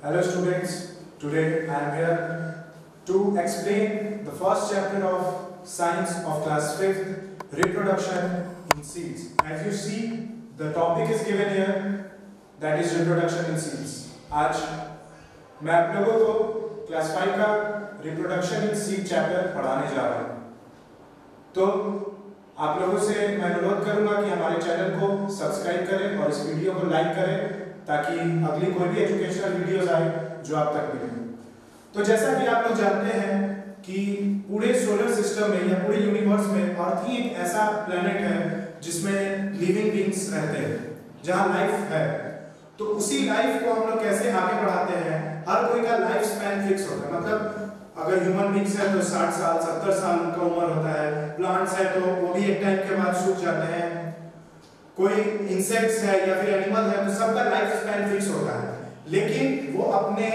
Hello students, today I am here to explain the first chapter of science of class 5th reproduction in seeds. As you see the topic is given here that is reproduction in seeds. आज मैं आप लोगों को class 5 का reproduction in seed chapter पढ़ाने जा रहा हूँ तो आप लोगों से मैं अनुरोध करूँगा कि हमारे चैनल को सब्सक्राइब करें और इस वीडियो को लाइक करें ताकि अगली कोई भी एजुकेशनल वीडियोस आए जो आप तक मिले। तो जैसा कि आप लोग जानते हैं कि पूरे सोलर सिस्टम में या पूरे यूनिवर्स में अर्थ ही एक ऐसा प्लेनेट है जिसमें लिविंग बींग्स रहते हैं, जहाँ लाइफ है। तो उसी लाइफ को हम लोग कैसे आगे बढ़ाते हैं? हर कोई का लाइफ स्पैन फिक्स होता है। मतलब अगर ह्यूमन बींग्स है तो 60 साल 70 साल का उम्र होता है। प्लांट्स है तो वो भी एक टाइम के बाद सूख जाते हैं। कोई इंसेक्ट्स है या फिर एनिमल है तो सबका लाइफ स्पैन फिक्स होता है। लेकिन वो अपने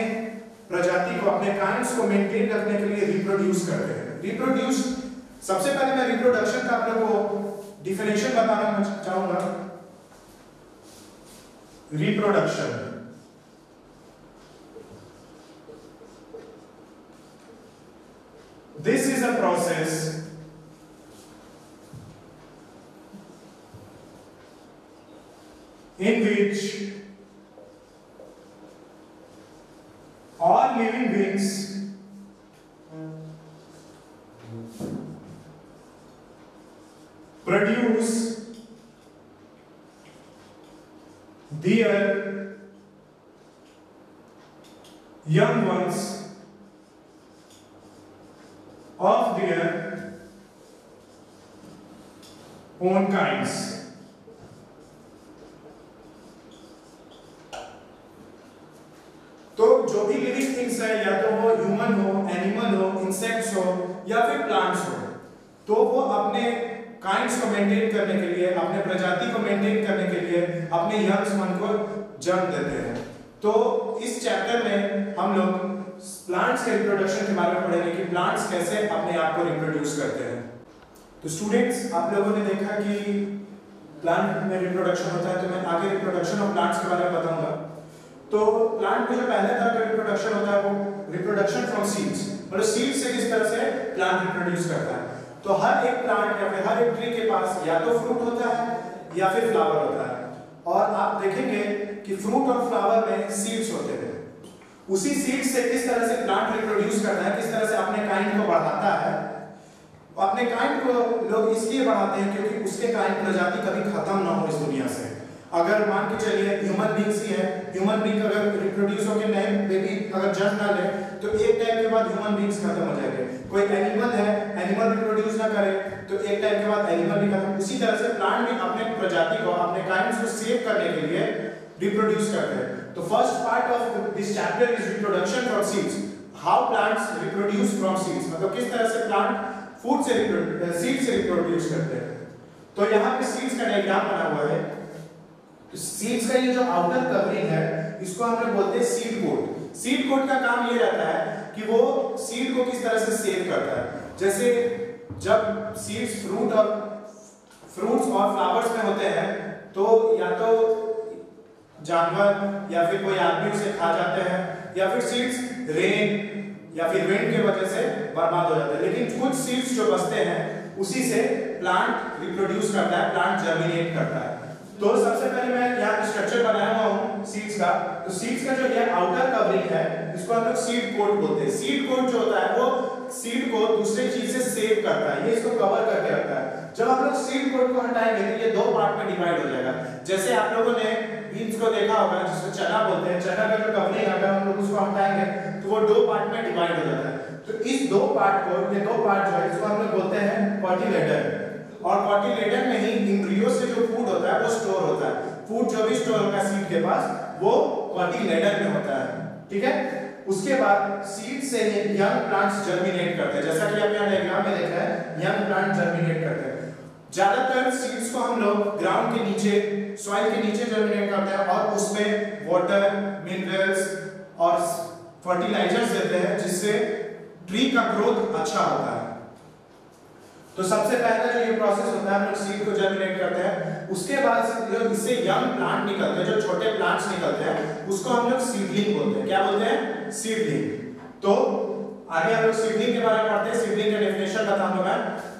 प्रजाति को, अपने काइंड्स को मेंटेन रखने के लिए रिप्रोड्यूस करते हैं। रिप्रोड्यूस सबसे पहले मैं रिप्रोडक्शन का आप लोगों को डिफिनेशन बताना चाहूँगा। Reproduction This is a process in which all living beings. Produce their young ones of their own kinds. जो भी लिविंग थिंग्स है, या तो वो ह्यूमन हो एनिमल हो इंसेक्ट्स हो, या फिर प्लांट्स हो तो वो अपने काइंड्स को मेंटेन करने के लिए, अपने प्रजाति को मेंटेन करने के लिए, अपने यंग्स मन को जन्म देते हैं। तो इस चैप्टर में हम लोग प्लांट्स के रिप्रोडक्शन के बारे में पढ़ेंगे कि प्लांट्स कैसे अपने आप को रिप्रोड्यूस करते हैं। तो स्टूडेंट्स आप लोगों ने देखा कि प्लांट में रिप्रोडक्शन होता है तो मैं आगे रिप्रोडक्शन ऑफ़ प्लांट्स के बारे में बताऊँगा। तो प्लांट में जो पहले तरह का रिप्रोडक्शन होता है वो रिप्रोडक्शन फ्रॉम सीड्स मतलब सीड से किस तरह से प्लांट रिप्रोड्यूस करता है? तो हर एक प्लांट या फिर हर एक ट्री के पास या तो फ्रूट होता है या फिर फ्लावर होता है। और आप देखेंगे कि फ्रूट और फ्लावर में सीड्स होते हैं। उसी सीड से किस तरह से प्लांट रिप्रोड्यूस करता है, किस तरह से अपने काइंड को बढ़ाता है। अपने काइंड को लोग इसलिए बढ़ाते हैं क्योंकि उसके काइंड प्रजाति कभी खत्म ना हो इस दुनिया से। अगर मान के चलिए ह्यूमन बींग्स ही है ह्यूमन बींग अगर रिप्रोड्यूस होकर नए बेबी अगर जन्म ना ले तो एक टाइम के बाद ह्यूमन बींग्स खत्म हो जाएँगे। कोई एनिमल है एनिमल रिप्रोड्यूस ना करे तो एक टाइम के बाद एनिमल भी खत्म। उसी तरह से प्लांट भी अपने प्रजाति को, अपने काइंड्स को सेव करने के लिए रिप्रोड्यूस करते हैं। तो first part of this chapter is reproduction from seeds how plants reproduce from seeds मतलब किस तरह से प्लांट फ़ूड से सीड से रिप्रोड्यूस करते हैं। तो यहाँ पे सीड्स का डायग्राम बना हुआ है। सीड्स का ये जो आउटर कवरिंग है, इसको हम लोग बोलते हैं सीड कोट सीड कोट का काम ये रहता है कि वो सीड को किस तरह से सेव करता है। जैसे जब सीड्स फ्रूट और फ्रूट्स और फ्लावर्स में होते हैं तो या तो जानवर या फिर कोई आदमी उसे खा जाते हैं, या फिर सीड्स रेन या फिर विंड की वजह से बर्बाद हो जाते हैं। लेकिन कुछ सीड्स जो बचते हैं, उसी से प्लांट रिप्रोड्यूस करता है प्लांट जर्मिनेट करता है। तो सबसे पहले मैं यहाँ स्ट्रक्चर बनाया हुआ हूँ सीड्स का। तो सीड्स का जो ये आउटर कवरिंग है, इसको हम लोग सीड कोट बोलते हैं। सीड कोट जो होता है, वो सीड को दूसरे चीज़ से सेव करता है। ये इसको कवर करके रखता है। जब हम लोग सीड कोट को हटाएँगे तो ये दो पार्ट में डिवाइड हो जाएगा। जैसे आप लोगों ने बीन्स को देखा होगा, जिसको चना बोलते हैं, चना का जो कवरिंग अगर हम लोग उसको हटाएँगे तो वो दो पार्ट में डिवाइड हो जाता है। तो इस दो पार्ट को, ये दो पार्ट जो है, इसको हम लोग बोलते हैं कॉटिलेडर और कॉटिलेडर में ही इंद्रियों से जो फ़ूड होता है, वो स्टोर होता है। फ़ूड जो भी स्टोर होगा सीड के पास, वो कॉटिलेडर में होता है। ठीक है? उसके बाद सीड से यंग प्लांट्स जर्मिनेट करते हैं। जैसा कि आप यहाँ डायग्राम में देखा है यंग प्लांट जर्मिनेट करते हैं। ज़्यादातर सीड्स को हम लोग ग्राउंड के नीचे सॉइल के नीचे जर्मिनेट करते हैं और उसमें वाटर मिनरल्स और फर्टिलाइजर्स देते हैं, जिससे ट्री का ग्रोथ अच्छा होता है। तो सबसे पहले जो ये प्रोसेस होता है, हम लोग सीड को जर्मिनेट करते हैं। उसके बाद जो इससे यंग प्लांट निकलते हैं, जो छोटे प्लांट्स निकलते हैं, उसको हम लोग सीडलिंग बोलते हैं। क्या बोलते हैं? सीडलिंग तो आगे हम लोग सीडलिंग के बारे में पढ़ते हैं। सीडलिंग का डेफिनेशन बताऊँगा मैं।